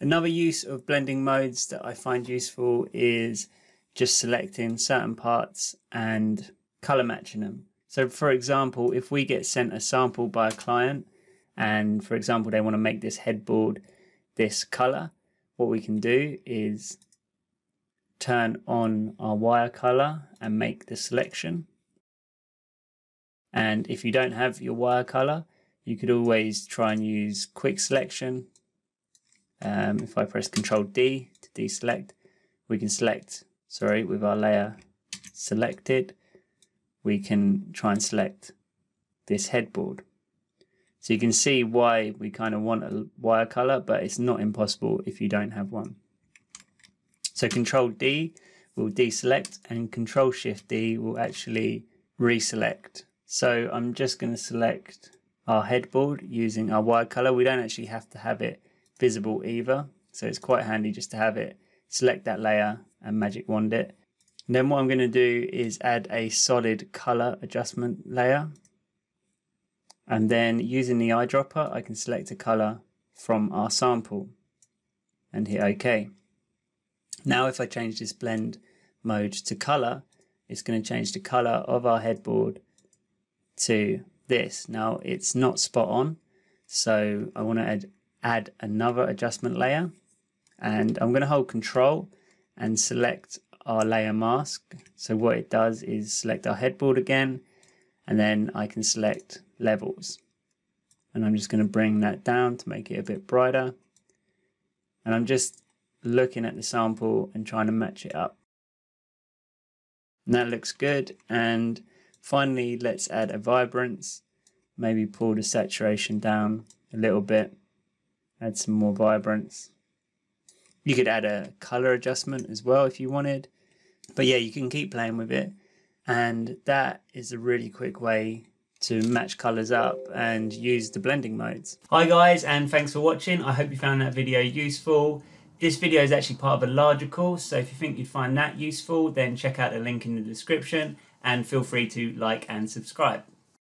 Another use of blending modes that I find useful is just selecting certain parts and color matching them. So for example, if we get sent a sample by a client and for example, they want to make this headboard this color, what we can do is turn on our wire color and make the selection. And if you don't have your wire color, you could always try and use quick selection. Um, if I press Control D to deselect, we can select, sorry, with our layer selected, we can try and select this headboard. So you can see why we kind of want a wire color, but it's not impossible if you don't have one. So Control D will deselect and Control Shift D will actually reselect. So I'm just going to select our headboard using our wire color. We don't actually have to have it visible either. So it's quite handy just to have it, select that layer and magic wand it. And then what I'm going to do is add a solid color adjustment layer. And then using the eyedropper, I can select a color from our sample and hit OK. Now if I change this blend mode to color, it's going to change the color of our headboard to this. Now it's not spot on, so I want to add, add another adjustment layer and I'm going to hold control and select our layer mask. So what it does is select our headboard again and then I can select levels. And I'm just going to bring that down to make it a bit brighter. And I'm just looking at the sample and trying to match it up. And that looks good. And finally, let's add a vibrance. Maybe pull the saturation down a little bit. Add some more vibrance. You could add a color adjustment as well if you wanted. But yeah, you can keep playing with it. And that is a really quick way to match colors up and use the blending modes. Hi guys, and thanks for watching. I hope you found that video useful. This video is actually part of a larger course, so if you think you'd find that useful, then check out the link in the description and feel free to like and subscribe.